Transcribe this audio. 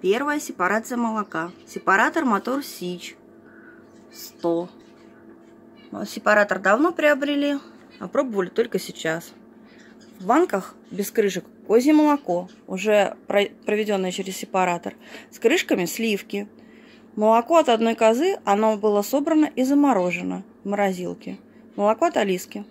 Первая сепарация молока. Сепаратор мотор Сич. 100. Ну, сепаратор давно приобрели, а пробовали только сейчас. В банках без крышек козье молоко, уже проведенное через сепаратор. С крышками сливки. Молоко от одной козы, оно было собрано и заморожено в морозилке. Молоко от Алиски.